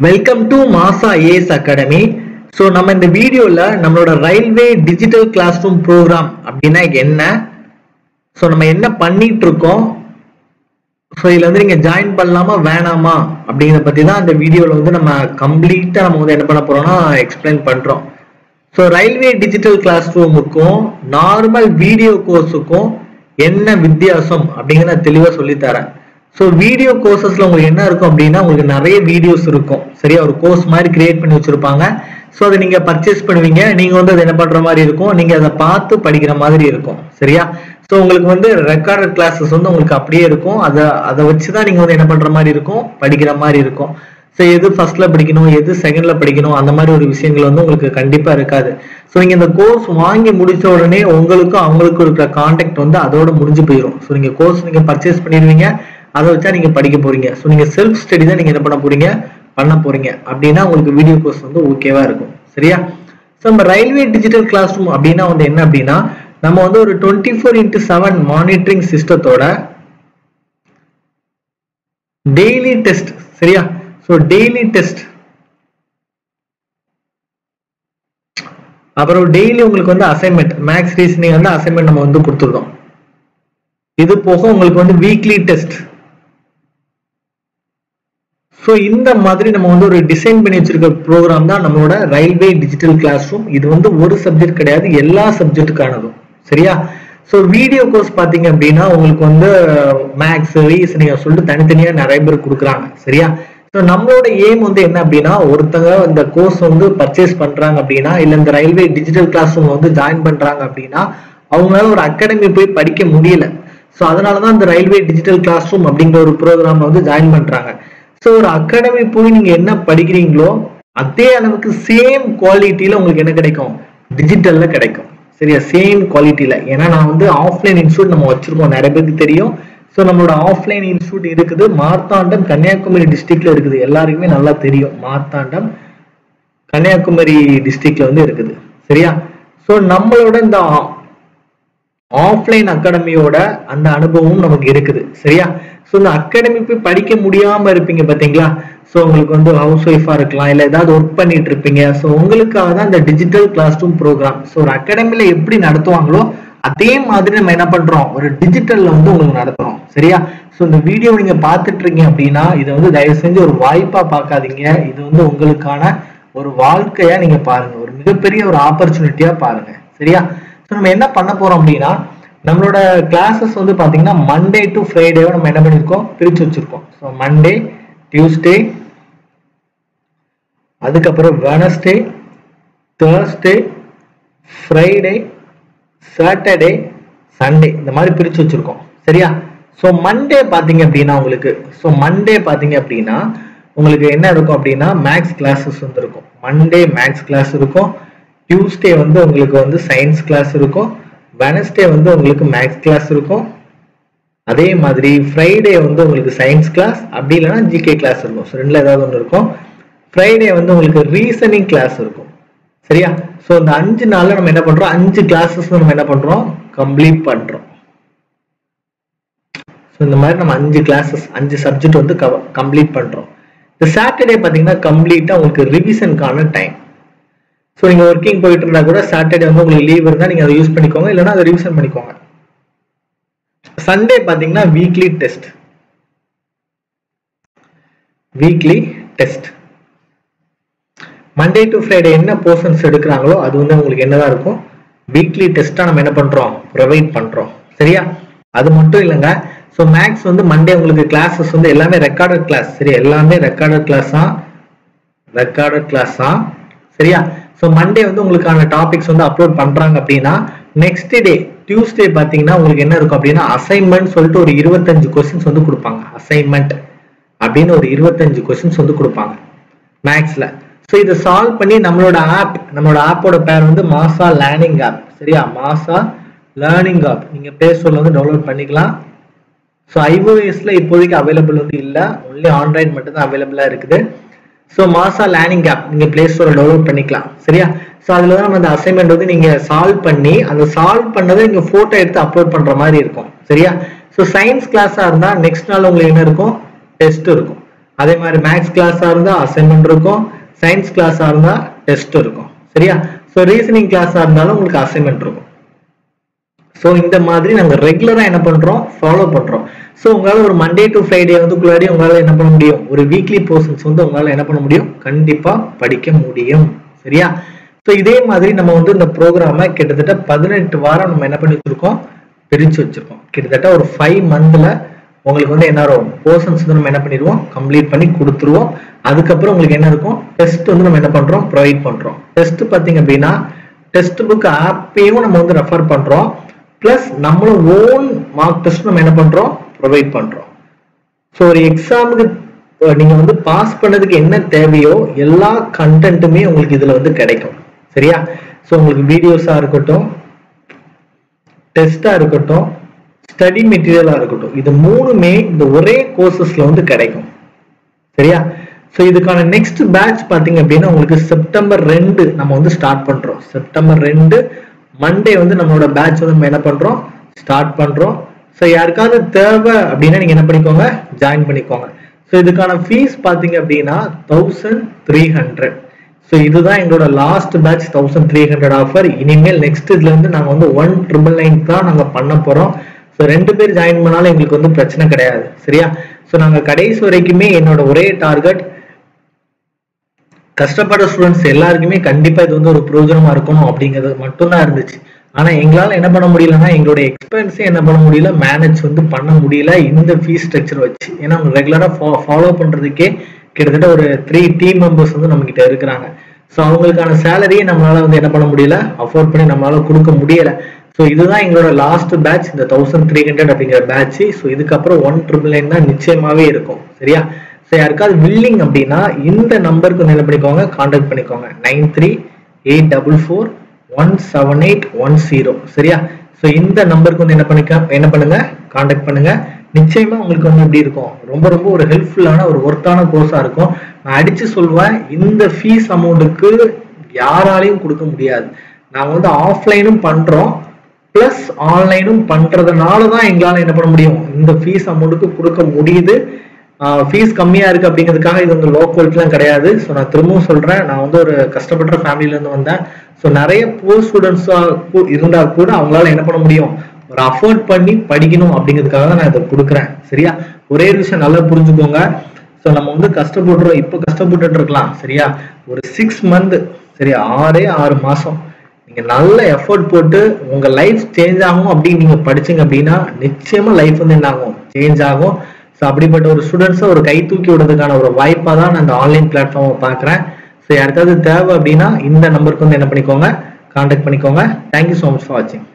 Welcome to Maasa AS academy so நம்ம இந்த வீடியோவில் நம்மளோட railway digital class room program அப்படின்னா என்ன? ஸோ நம்ம என்ன பண்ணிட்டு இருக்கோம் ஸோ இதில் வந்து நீங்கள் ஜாயின் பண்ணலாமா வேணாமா? அப்படிங்கிறத பற்றி தான் அந்த வீடியோவில் வந்து நம்ம கம்ப்ளீட்டாக நம்ம வந்து என்ன பண்ண போகிறோம்னா எக்ஸ்பிளைன் பண்ணுறோம் ஸோ ரயில்வே டிஜிட்டல் கிளாஸ் ரூமுக்கும் நார்மல் வீடியோ கோர்ஸுக்கும் என்ன வித்தியாசம் அப்படிங்கிறத நான் தெளிவாக சொல்லித்தரேன் ஸோ வீடியோ கோர்சஸில் உங்களுக்கு என்ன இருக்கும் அப்படின்னா உங்களுக்கு நிறைய வீடியோஸ் இருக்கும். சரியா? ஒரு கோர்ஸ் மாதிரி கிரியேட் பண்ணி வச்சுருப்பாங்க. ஸோ அதை நீங்கள் பர்ச்சேஸ் பண்ணுவீங்க. நீங்கள் வந்து அதை என்ன பண்ணுற மாதிரி இருக்கும்? நீங்கள் அதை பார்த்து படிக்கிற மாதிரி இருக்கும். சரியா? ஸோ உங்களுக்கு வந்து ரெக்கார்டட் கிளாஸஸ் வந்து உங்களுக்கு அப்படியே இருக்கும். அதை அதை வச்சு தான் நீங்கள் வந்து என்ன பண்ணுற மாதிரி இருக்கும்? படிக்கிற மாதிரி இருக்கும். ஸோ எது ஃபர்ஸ்ட்ல படிக்கணும்? எது செகண்ட்ல படிக்கணும்? அந்த மாதிரி ஒரு விஷயங்கள் வந்து உங்களுக்கு கண்டிப்பாக இருக்காது. ஸோ நீங்கள் இந்த கோர்ஸ் வாங்கி முடிச்ச உடனே உங்களுக்கும் அவங்களுக்கும் இருக்கிற கான்டாக்ட் வந்து அதோட முடிஞ்சு போயிடும் ஸோ நீங்கள் கோர்ஸ் நீங்கள் பர்ச்சேஸ் பண்ணிடுவீங்க. அதை வச்சா நீங்க படிக்க போறீங்க. ஸோ நீங்க செல்ஃப் ஸ்டடி தான் நீங்க என்ன பண்ண போறீங்க? பண்ண போறீங்க. அப்படின்னா உங்களுக்கு வீடியோ கோர்ஸ் வந்து ஓகேவா இருக்கும். சரியா? ஸோ நம்ம ரயில்வே டிஜிட்டல் கிளாஸ் ரூம் அப்படின்னா வந்து என்ன அப்படின்னா நம்ம வந்து ஒரு twenty four into seven monitoring சிஸ்டத்தோட daily test சரியா? ஸோ டெய்லி டெஸ்ட் அப்புறம் டெய்லி உங்களுக்கு வந்து அசைன்மெண்ட் மேக்ஸ் ரீசனிங் வந்து அசைன்மெண்ட் நம்ம வந்து கொடுத்துருந்தோம். இது போக உங்களுக்கு வந்து வீக்லி டெஸ்ட் ஸோ இந்த மாதிரி நம்ம வந்து ஒரு டிசைன் பண்ணி வச்சிருக்க ப்ரோக்ராம் தான் நம்மளோட ரயில்வே டிஜிட்டல் கிளாஸ் ரூம் இது வந்து ஒரு சப்ஜெக்ட் கிடையாது எல்லா சப்ஜெக்ட்டுக்கானதும் சரியா? ஸோ வீடியோ கோர்ஸ் பார்த்தீங்க அப்படின்னா உங்களுக்கு வந்து மேக்ஸ் ரீசனிங் சொல்லிட்டு தனித்தனியாக நிறைய பேர் கொடுக்குறாங்க. சரியா? ஸோ நம்மளோட எய்ம் வந்து என்ன அப்படின்னா ஒருத்தங்க இந்த கோர்ஸ் வந்து பர்ச்சேஸ் பண்ணுறாங்க அப்படின்னா இல்லை இந்த ரயில்வே டிஜிட்டல் கிளாஸ் ரூம் வந்து ஜாயின் பண்ணுறாங்க அப்படின்னா அவங்களால ஒரு அகாடமி போய் படிக்க முடியல. ஸோ அதனால தான் இந்த ரயில்வே டிஜிட்டல் கிளாஸ் ரூம் அப்படிங்கிற ஒரு ப்ரோக்ராம் வந்து ஜாயின் பண்ணுறாங்க ஸோ ஒரு அகாடமி போய் நீங்கள் என்ன படிக்கிறீங்களோ அதே அளவுக்கு சேம் குவாலிட்டியில் உங்களுக்கு என்ன கிடைக்கும்? டிஜிட்டலில் கிடைக்கும். சரியா? சேம் குவாலிட்டியில் ஏன்னா நான் வந்து ஆஃப்லைன் இன்ஸ்டியூட் நம்ம வச்சுருக்கோம். நிறைய பேருக்கு தெரியும். ஸோ நம்மளோட ஆஃப்லைன் இன்ஸ்டியூட் இருக்குது. மார்த்தாண்டம் கன்னியாகுமரி டிஸ்ட்ரிக்ட்ல இருக்குது. எல்லாருக்குமே நல்லா தெரியும். மார்த்தாண்டம் கன்னியாகுமரி டிஸ்ட்ரிக்ட்ல வந்து இருக்குது. சரியா? ஸோ நம்மளோட இந்த ஆஃப்லைன் அகாடமியோட அந்த அனுபவம் நமக்கு இருக்குது. சரியா? ஸோ இந்த அகாடமி போய் படிக்க முடியாம இருப்பீங்க பாத்தீங்களா? ஸோ உங்களுக்கு வந்து ஹவுஸ் ஒய்ஃபா இருக்கலாம் இல்லை ஏதாவது ஒர்க் பண்ணிட்டு இருப்பீங்க. ஸோ உங்களுக்காக தான் இந்த digital class room program so ஒரு அகாடமில எப்படி நடத்துவாங்களோ அதே மாதிரி நம்ம என்ன பண்றோம்? ஒரு டிஜிட்டல்ல வந்து உங்களுக்கு நடத்துறோம். சரியா? ஸோ இந்த வீடியோ நீங்க பார்த்துட்டு இருக்கீங்க அப்படின்னா இதை வந்து தயவு செஞ்சு ஒரு வாய்ப்பா பார்க்காதீங்க. இது வந்து உங்களுக்கான ஒரு வாழ்க்கையா நீங்க பாருங்க. ஒரு மிகப்பெரிய ஒரு ஆப்பர்ச்சுனிட்டியா பாருங்க. சரியா? ஸோ நம்ம என்ன பண்ண போறோம் அப்படின்னா நம்மளோட கிளாஸஸ் வந்து பார்த்தீங்கன்னா மண்டே டு ஃப்ரைடேவை நம்ம என்ன பண்ணியிருக்கோம் பிரித்து வச்சுருக்கோம். ஸோ மண்டே டியூஸ்டே அதுக்கப்புறம் Wednesday Thursday Friday Saturday Sunday இந்த மாதிரி பிரித்து வச்சுருக்கோம். சரியா? ஸோ மண்டே பார்த்தீங்க அப்படின்னா உங்களுக்கு ஸோ மண்டே பார்த்தீங்க அப்படின்னா உங்களுக்கு என்ன இருக்கும் அப்படின்னா மேக்ஸ் கிளாஸஸ் வந்து இருக்கும். மண்டே மேக்ஸ் கிளாஸ் இருக்கும். டியூஸ்டே வந்து உங்களுக்கு வந்து சயின்ஸ் கிளாஸ் இருக்கும். வெனஸ்டே வந்து உங்களுக்கு மேக்ஸ் கிளாஸ் இருக்கும். அதே மாதிரி ஃப்ரைடே வந்து உங்களுக்கு சயின்ஸ் கிளாஸ் அப்படி இல்லைன்னா ஜிகே கிளாஸ் இருக்கும். ஸோ ரெண்டில் ஏதாவது ஒன்று இருக்கும். ஃப்ரைடே வந்து உங்களுக்கு ரீசனிங் கிளாஸ் இருக்கும். சரியா? ஸோ இந்த அஞ்சு நாளில் நம்ம என்ன பண்ணுறோம் அஞ்சு கிளாஸஸ் நம்ம என்ன பண்ணுறோம் கம்ப்ளீட் பண்ணுறோம் ஸோ இந்த மாதிரி நம்ம அஞ்சு கிளாஸஸ் அஞ்சு சப்ஜெக்ட் வந்து கம்ப்ளீட் பண்ணுறோம் இந்த சாட்டர்டே பார்த்தீங்கன்னா கம்ப்ளீட்டாக உங்களுக்கு ரிவிஷனுக்கான டைம் ஸோ நீங்கள் ஒர்க்கிங் போயிட்டு இருந்தால் கூட சாட்டர்டே வந்து உங்களுக்கு லீவ் இருந்தால் நீங்கள் அதை யூஸ் பண்ணிக்கோங்க. இல்லைன்னா அதை ரிவிஷன் பண்ணிக்கோங்க. சண்டே பார்த்தீங்கன்னா weekly test weekly test Monday to Friday என்ன போர்ஷன்ஸ் எடுக்கிறாங்களோ அது வந்து உங்களுக்கு என்னதான் இருக்கும்? வீக்லி டெஸ்ட்டாக நம்ம என்ன பண்ணுறோம் ப்ரொவைட் பண்ணுறோம் சரியா? அது மட்டும் இல்லைங்க. ஸோ மேக்ஸ் வந்து மண்டே உங்களுக்கு கிளாஸஸ் வந்து எல்லாமே ரெக்கார்டட் கிளாஸ் சரி எல்லாமே ரெக்கார்டட் கிளாஸ் தான் ரெக்கார்டட் கிளாஸ் தான் சரியா? ஸோ மண்டே வந்து உங்களுக்கான டாபிக்ஸ் வந்து அப்லோட் பண்ணுறாங்க அப்படின்னா நெக்ஸ்ட் டே டியூஸ்டே பார்த்தீங்கன்னா உங்களுக்கு என்ன இருக்கும் அப்படின்னா அசைன்மெண்ட் சொல்லிட்டு ஒரு இருபத்தஞ்சு கொஸ்டின்ஸ் வந்து கொடுப்பாங்க. அசைன்மெண்ட் அப்படின்னு ஒரு இருபத்தஞ்சு கொஸ்டின்ஸ் வந்து கொடுப்பாங்க மேக்ஸில் ஸோ இதை சால்வ் பண்ணி நம்மளோட ஆப் நம்மளோட ஆப்போட பேர் வந்து மாசா லேர்னிங் ஆப் சரியா? மாசா லேர்னிங் ஆப் நீங்கள் பிளே வந்து டவுன்லோட் பண்ணிக்கலாம். ஸோ ஐஓஎஸ்ல இப்போதைக்கு அவைலபிள் வந்து இல்லை. ஒன்லி ஆண்ட்ராய்ட் மட்டும்தான் அவைலபிளாக இருக்குது. ஸோ மாசா லேர்னிங் ஆப் நீங்கள் பிளே ஸ்டோரில் டவுன்லோட் பண்ணிக்கலாம். சரியா? ஸோ அதில் தான் நம்ம அந்த அசைன்மெண்ட் வந்து நீங்கள் சால்வ் பண்ணி அந்த சால்வ் பண்ணதை நீங்கள் ஃபோட்டோ எடுத்து அப்லோட் பண்ணுற மாதிரி இருக்கும். சரியா? ஸோ சயின்ஸ் கிளாஸாக இருந்தால் நெக்ஸ்ட் நாள் உங்களுக்கு என்ன இருக்கும்? டெஸ்ட் இருக்கும். அதே மாதிரி மேக்ஸ் கிளாஸா இருந்தா அசைன்மெண்ட் இருக்கும். சயின்ஸ் கிளாஸா இருந்தா டெஸ்ட் இருக்கும். சரியா? ஸோ ரீசனிங் கிளாஸா இருந்தாலும் உங்களுக்கு அசைன்மெண்ட் இருக்கும். ஸோ இந்த மாதிரி நாங்கள் ரெகுலராக என்ன பண்ணுறோம் ஃபாலோ பண்ணுறோம் ஸோ உங்களால் ஒரு மண்டே டு ஃப்ரைடே வந்து குள்ளாடி உங்களால் என்ன பண்ண முடியும்? ஒரு வீக்லி போர்ஷன்ஸ் வந்து உங்களால் என்ன பண்ண முடியும்? கண்டிப்பாக படிக்க முடியும். சரியா? ஸோ இதே மாதிரி நம்ம வந்து இந்த ப்ரோக்ராமை கிட்டத்தட்ட பதினெட்டு வாரம் நம்ம என்ன பண்ணி வச்சுருக்கோம்? பிரித்து வச்சுருக்கோம். கிட்டத்தட்ட ஒரு ஃபைவ் மந்தில் உங்களுக்கு வந்து என்ன வரும்? போர்ஷன்ஸ் வந்து நம்ம என்ன பண்ணிடுவோம்? கம்ப்ளீட் பண்ணி கொடுத்துருவோம். அதுக்கப்புறம் உங்களுக்கு என்ன இருக்கும்? டெஸ்ட் வந்து நம்ம என்ன பண்ணுறோம் ப்ரொவைட் பண்ணுறோம் டெஸ்ட் பார்த்தீங்க அப்படின்னா டெஸ்ட் புக் ஆப்பையும் நம்ம வந்து ரெஃபர் பண்ணுறோம் ப்ளஸ் நம்மளும் ஓன் மார்க் டெஸ்ட் நம்ம என்ன பண்றோம்? ப்ரொவைட் பண்றோம். ஸோ ஒரு எக்ஸாமுக்கு நீங்க வந்து பாஸ் பண்ணதுக்கு என்ன தேவையோ எல்லா கண்டென்ட்டுமே உங்களுக்கு இதுல வந்து கிடைக்கும். சரியா? ஸோ உங்களுக்கு வீடியோஸா இருக்கட்டும் டெஸ்டா இருக்கட்டும் ஸ்டடி மெட்டீரியலா இருக்கட்டும் இது மூணுமே இந்த ஒரே கோர்சஸ்ல வந்து கிடைக்கும். சரியா? ஸோ இதுக்கான நெக்ஸ்ட் பேட்ச் பார்த்தீங்க அப்படின்னா உங்களுக்கு செப்டம்பர் ரெண்டு நம்ம வந்து ஸ்டார்ட் பண்றோம். செப்டம்பர் ரெண்டு மண்டே வந்து நம்மளோட பேட்ச் வந்து நம்ம என்ன பண்றோம்? ஸ்டார்ட் பண்றோம். ஸோ யாருக்காவது தேவை அப்படின்னா நீங்க என்ன பண்ணிக்கோங்க? ஜாயின் பண்ணிக்கோங்க. ஸோ இதுக்கான ஃபீஸ் பார்த்தீங்க அப்படின்னா தௌசண்ட் த்ரீ ஹண்ட்ரட் ஸோ இதுதான் எங்களோட last batch thousand three hundred offer இனிமேல் நெக்ஸ்ட் இதுல இருந்து நாங்கள் வந்து ஒன் ட்ரிபிள் நைன் தான் நாங்கள் பண்ண போறோம். ஸோ ரெண்டு பேர் ஜாயின் பண்ணாலும் எங்களுக்கு வந்து பிரச்சனை கிடையாது. சரியா? ஸோ நாங்கள் கடைசி வரைக்குமே என்னோட ஒரே டார்கெட் கஷ்டப்படுற ஸ்டூடெண்ட்ஸ் எல்லாருக்குமே கண்டிப்பா இது வந்து ஒரு பிரயோஜனமா இருக்கணும் அப்படிங்கிறது மட்டும்தான் இருந்துச்சு. ஆனா எங்களால என்ன பண்ண முடியலன்னா எங்களுடைய எக்ஸ்பென்ஸே என்ன பண்ண முடியல மேனேஜ் வந்து பண்ண முடியல இந்த ஃபீஸ் ஸ்ட்ரக்சர் வச்சு. ஏன்னா ரெகுலரா ஃபாலோ பண்றதுக்கே கிட்டத்தட்ட ஒரு த்ரீ டீம் மெம்பர்ஸ் வந்து நம்ம கிட்ட இருக்கிறாங்க. ஸோ அவங்களுக்கான சேலரியை நம்மளால வந்து என்ன பண்ண முடியல அஃபோர்ட் பண்ணி நம்மளால கொடுக்க முடியல. ஸோ இதுதான் எங்களோட லாஸ்ட் பேட்ச் இந்த தௌசண்ட் த்ரீ ஹண்ட்ரட் அப்படிங்கிற பேட்ச் ஸோ இதுக்கப்புறம் ஒன் ட்ரிபிள் நைன் தான் நிச்சயமாவே இருக்கும். சரியா? ஸோ யாருக்காவது வில்லிங் அப்படின்னா இந்த நம்பருக்கு வந்து என்ன பண்ணிக்கோங்க காண்டாக்ட் பண்ணிக்கோங்க. Nine three eight double four one seven eight one zero சரியா? ஸோ இந்த நம்பருக்கு வந்து என்ன பண்ணிக்க என்ன பண்ணுங்க? காண்டாக்ட் பண்ணுங்க. நிச்சயமா உங்களுக்கு வந்து எப்படி இருக்கும். ரொம்ப ரொம்ப ஒரு ஹெல்ப்ஃபுல்லான ஒரு ஒர்த்தான கோர்ஸா இருக்கும். நான் அடிச்சு சொல்வேன் இந்த ஃபீஸ் அமௌண்ட்டுக்கு யாராலையும் கொடுக்க முடியாது. நாங்கள் வந்து ஆஃப்லைனும் பண்றோம். பிளஸ் ஆன்லைனும் பண்றதுனால தான் எங்களால் என்ன பண்ண முடியும்? இந்த ஃபீஸ் அமௌண்ட்டுக்கு கொடுக்க முடியுது. ஃபீஸ் கம்மியா இருக்கு அப்படிங்கிறதுக்காக இது வந்து லோ குவாலிட்டிலாம் கிடையாது. ஸோ நான் திரும்பவும் சொல்றேன். நான் வந்து ஒரு கஷ்டப்படுற ஃபேமிலில இருந்து வந்தேன். ஸோ நிறைய புவர் ஸ்டூடெண்ட்ஸா இருந்தா கூட அவங்களால என்ன பண்ண முடியும்? ஒரு அஃபோர்ட் பண்ணி படிக்கணும் அப்படிங்கிறதுக்காக தான் நான் இதை கொடுக்குறேன். சரியா? ஒரே விஷயம் நல்லா புரிஞ்சுக்கோங்க. ஸோ நம்ம வந்து கஷ்டப்படுறோம். இப்போ கஷ்டப்பட்டுட்டு இருக்கலாம். சரியா? ஒரு சிக்ஸ் மந்த் சரியா ஆறே ஆறு மாசம். நீங்க நல்ல எஃபோர்ட் போட்டு உங்க லைஃப் சேஞ்ச் ஆகும் அப்படின்னு நீங்க படிச்சீங்க அப்படின்னா நிச்சயமா லைஃப் வந்து என்ன ஆகும்? சேஞ்ச் ஆகும். ஸோ அப்படிப்பட்ட ஒரு ஸ்டூடெண்ட்ஸை ஒரு கை தூக்கி விடுறதுக்கான ஒரு வாய்ப்பாக தான் நான் இந்த ஆன்லைன் பிளாட்ஃபார்மை பார்க்குறேன். ஸோ யாருக்காவது தேவை அப்படின்னா இந்த நம்பருக்கு வந்து என்ன பண்ணிக்கோங்க கான்டாக்ட் பண்ணிக்கோங்க. தேங்க்யூ ஸோ மச் ஃபார் வாட்சிங்